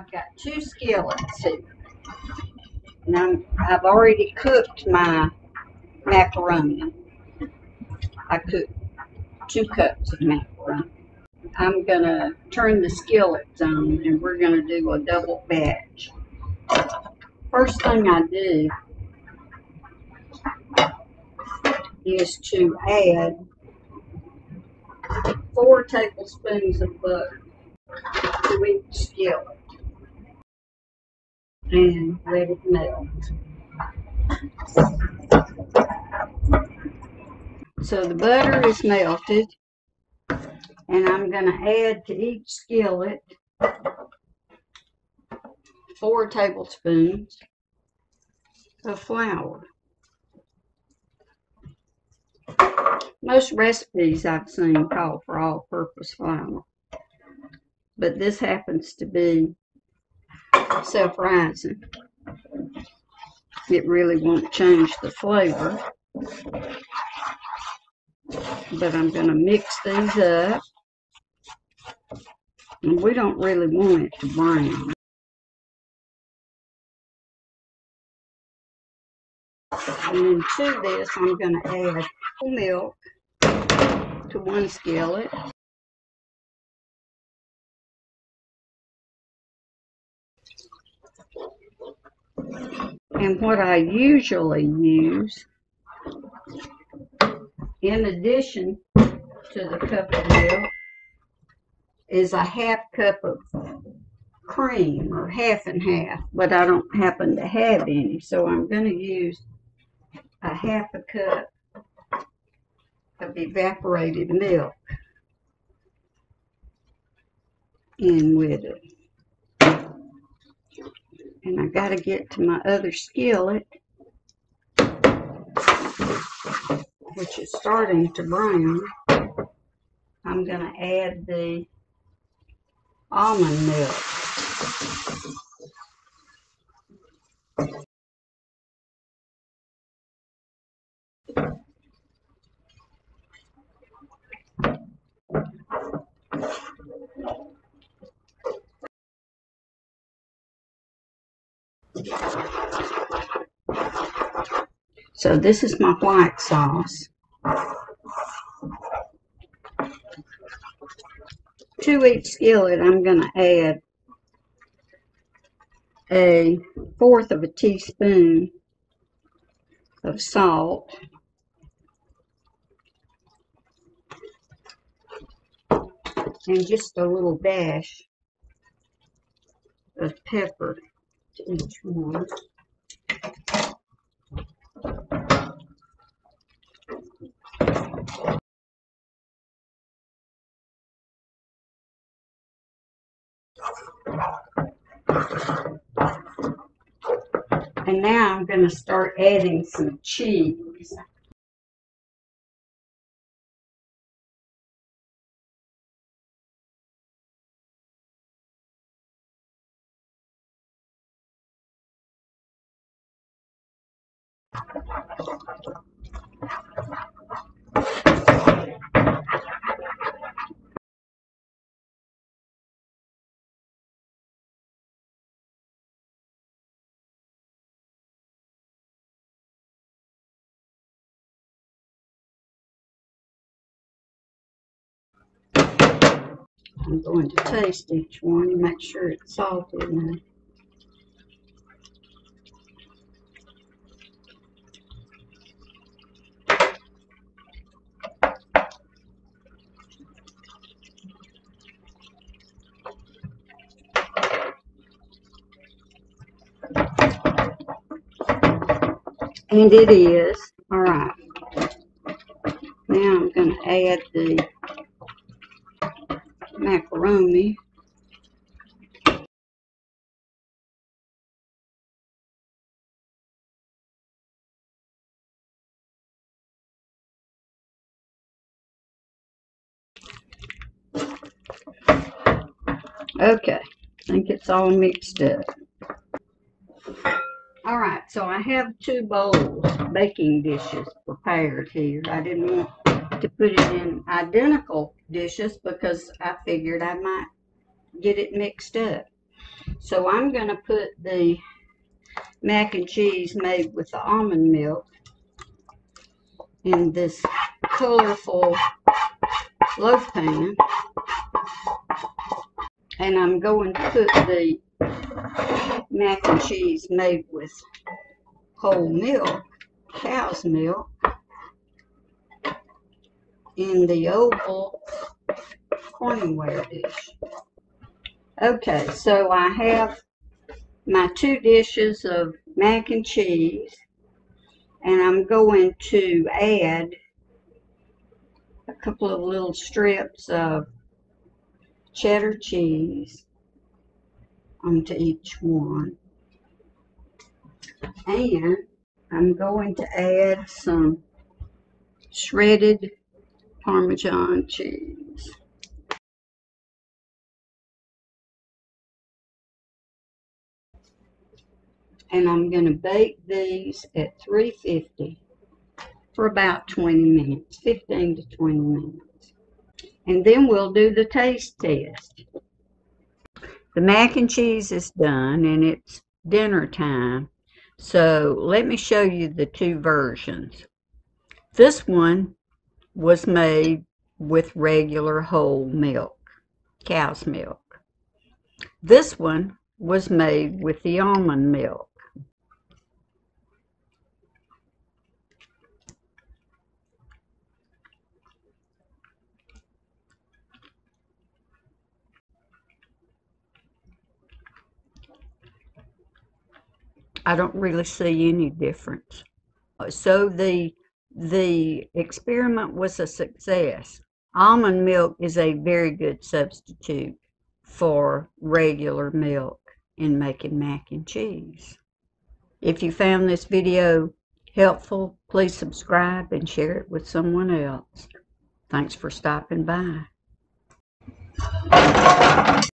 I've got two skillets here. And I'm, I've already cooked my macaroni. I cooked two cups of macaroni. I'm gonna turn the skillets on and we're gonna do a double batch. First thing I do is to add four tablespoons of butter to each skillet and let it melt. So the butter is melted and I'm going to add to each skillet four tablespoons of flour. Most recipes I've seen call for all-purpose flour, but this happens to be self-rising. It really won't change the flavor, but I'm going to mix these up. And we don't really want it to brown. And then to this, I'm going to add milk to one skillet. And what I usually use, in addition to the cup of milk, is a half cup of cream or half and half, but I don't happen to have any, so I'm going to use a half a cup of evaporated milk in with it. And I got to get to my other skillet, which is starting to brown. I'm going to add the almond milk. So this is my white sauce. To each skillet, I'm going to add a fourth of a teaspoon of salt. And just a little dash of pepper to each one. And now I'm going to start adding some cheese. I'm going to taste each one and make sure it's salty enough. And it is. All right. Now I'm going to add the Okay, I think it's all mixed up. All right, so I have two bowls, baking dishes prepared here. I didn't want to put it in identical dishes because I figured I might get it mixed up. So I'm going to put the mac and cheese made with the almond milk in this colorful loaf pan. And I'm going to put the mac and cheese made with whole milk, cow's milk, in the oval corningware dish. Okay, so I have my two dishes of mac and cheese and I'm going to add a couple of little strips of cheddar cheese onto each one. And I'm going to add some shredded Parmesan cheese. And I'm going to bake these at 350 for about 20 minutes, 15 to 20 minutes. And then we'll do the taste test. The mac and cheese is done and it's dinner time. So let me show you the two versions. This one was made with regular whole milk, cow's milk. This one was made with the almond milk. I don't really see any difference. Uh, so the the experiment was a success. Almond milk is a very good substitute for regular milk in making mac and cheese. If you found this video helpful, please subscribe and share it with someone else. Thanks for stopping by.